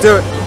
Let's do it.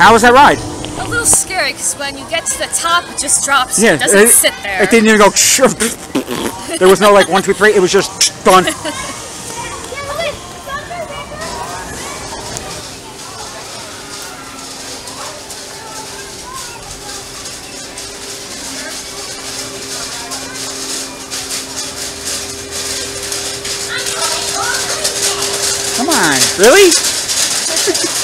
How was that ride? A little scary because when you get to the top, it just drops. Yeah, it doesn't it- sit there. It didn't even go. there was no like one, two, three. It was just done. Come on, really?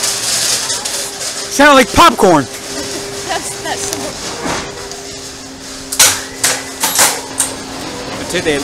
Sounded like popcorn. That's, that's That's it, Dave.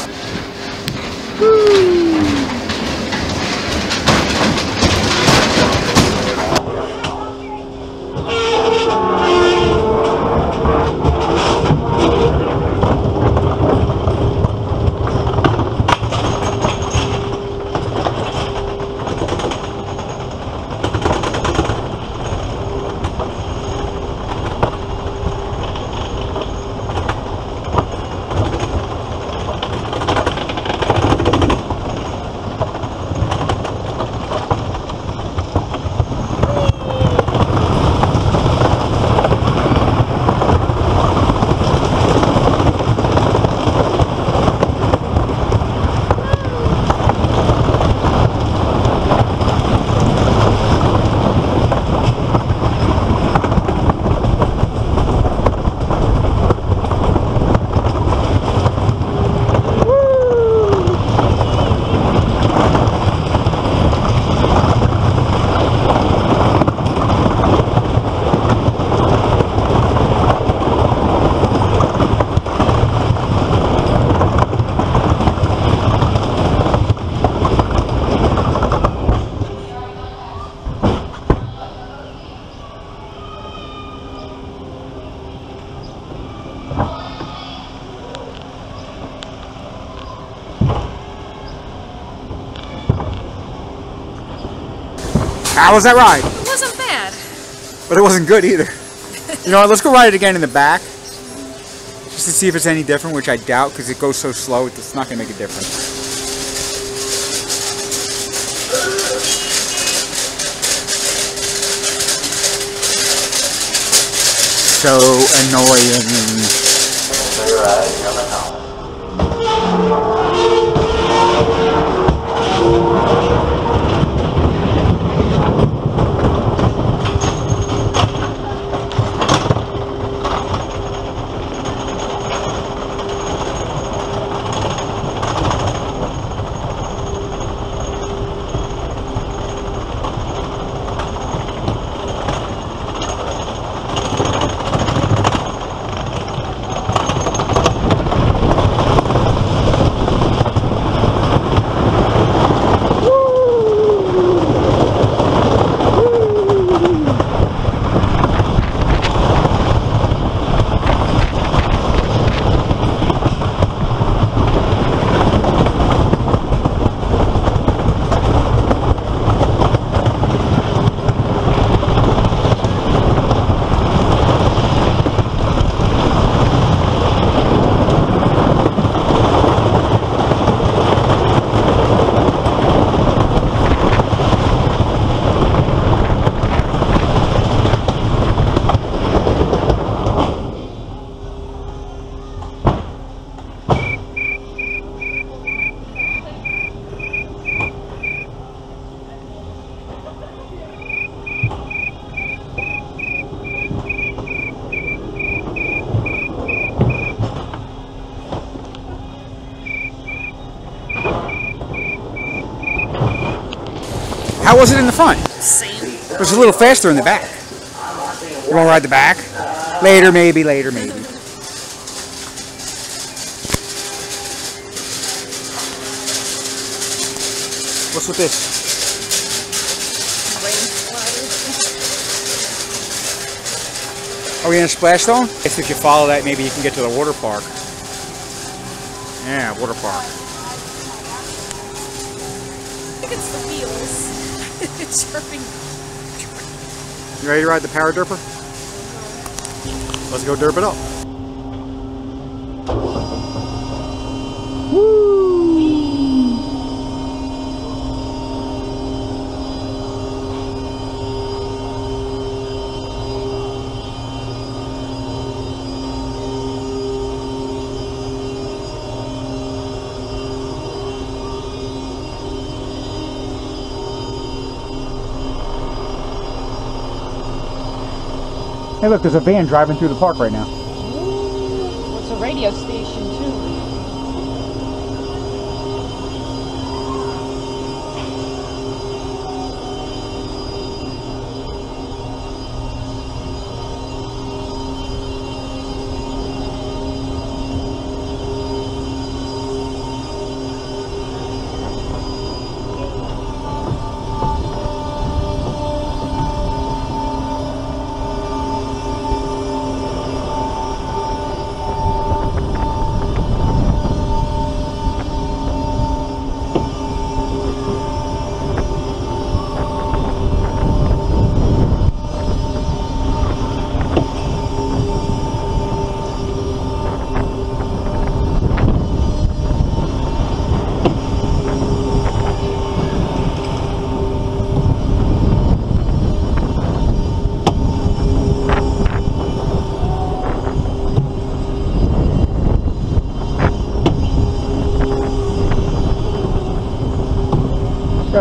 How was that ride? It wasn't bad. But it wasn't good either. you know what, let's go ride it again in the back. Just to see if it's any different, which I doubt because it goes so slow, it's not going to make a difference. So annoying. Was it in the front? Same. It was a little faster in the back. You want to ride the back? Later, maybe. Later, maybe. What's with this? Are we in a splash zone? Guess if you follow that, maybe you can get to the water park. Yeah, water park. It's chirping. You ready to ride the power derper? Let's go derp it up. Hey, look, there's a van driving through the park right now. It's a radio station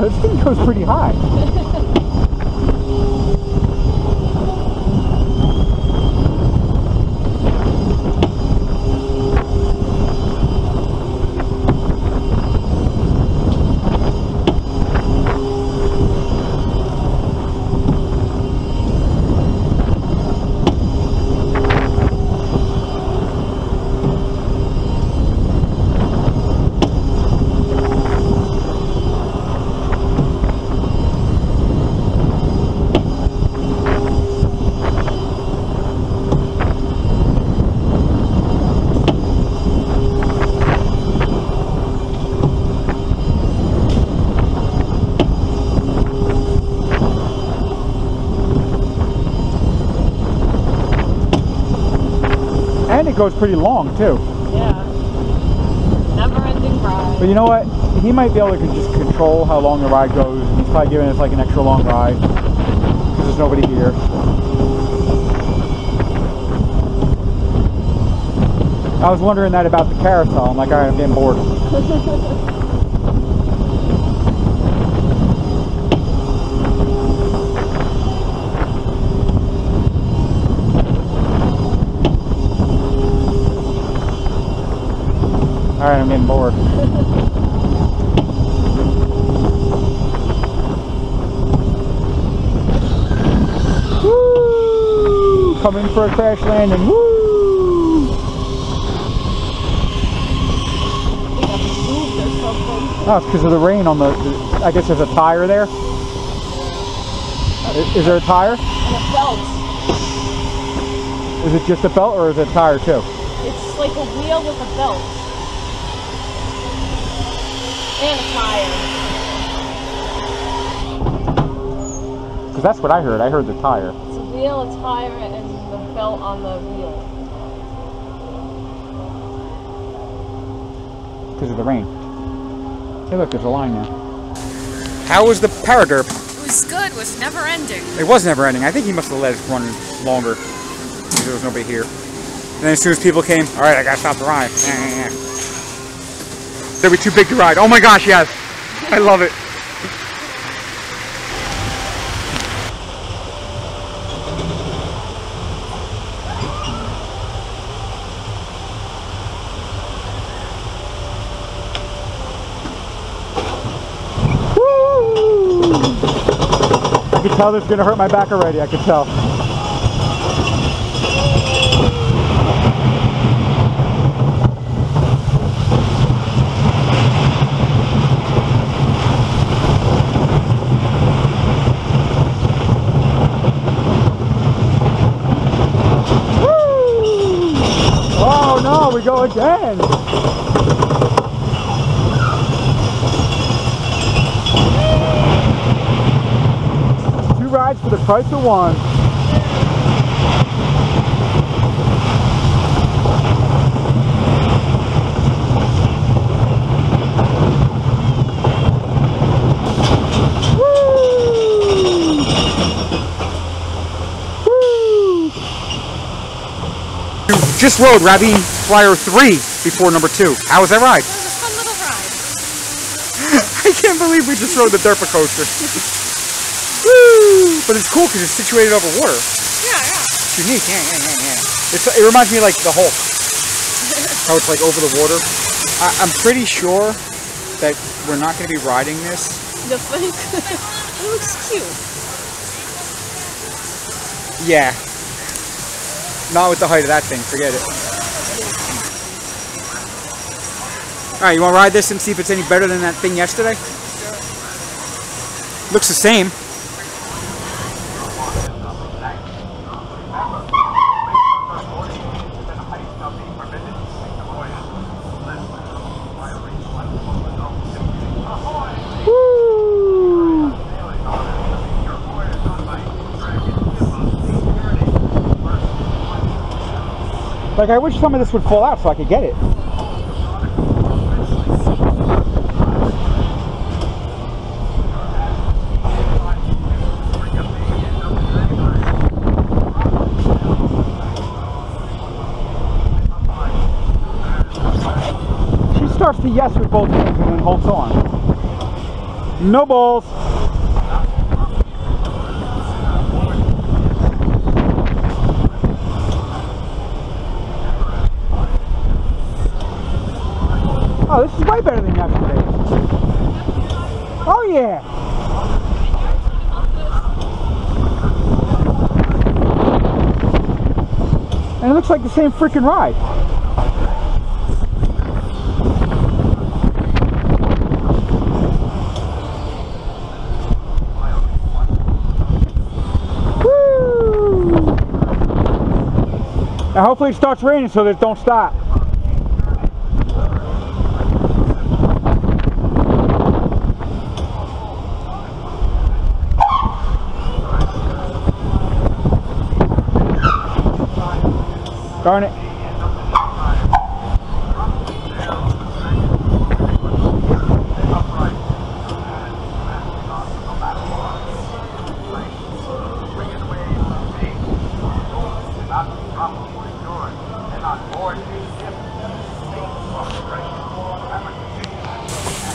this thing goes pretty high. goes pretty long, too. Yeah. Never ending ride. But you know what? He might be able to just control how long the ride goes. He's probably giving us like an extra long ride. Because there's nobody here. I was wondering that about the carousel. I'm like, alright, I'm getting bored. I'm getting bored. Woo! Coming for a crash landing. Woo! I think I moved or something. Oh, it's because of the rain on the, the- I guess there's a tire there. Is, is there a tire? And a belt. Is it just a belt or is it a tire too? It's like a wheel with a belt. And a tire. Because that's what I heard. I heard the tire. It's a wheel, a tire, and the belt on the wheel. Because of the rain. Hey, look, there's a line now. How was the power derp? It was good. It was never ending. It was never ending. I think he must have let it run longer because there was nobody here. And then as soon as people came, all right, I gotta stop the ride. They'll be too big to ride. Oh my gosh, yes. I love it. I can tell this is gonna hurt my back already. I can tell. Again. Two rides for the price of one. Just rode Ravine Flyer 3 before number 2. How was that ride? It was a fun little ride. I can't believe we just rode the Derpa coaster. Woo! But it's cool because it's situated over water. Yeah, yeah. It's unique. Yeah, yeah, yeah, yeah. It's, it reminds me like the Hulk. How it's like over the water. I, I'm pretty sure that we're not going to be riding this. The fun. it looks cute. Yeah. Not with the height of that thing. Forget it. All right, you want to ride this and see if it's any better than that thing yesterday? Looks the same. Like I wish some of this would fall out so I could get it. She starts to yes with both hands and then holds on. No balls. Oh, this is way better than yesterday. Oh yeah. And it looks like the same freaking ride. Woo! Now hopefully it starts raining so that it don't stop. Darn it.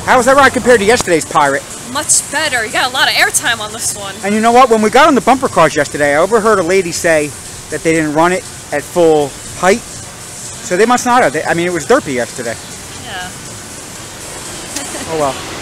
How was that ride compared to yesterday's Pirate? Much better. You got a lot of airtime on this one. And you know what? When we got on the bumper cars yesterday, I overheard a lady say that they didn't run it at full height. So they must not have. They- I mean, it was derpy yesterday. Yeah. Oh well.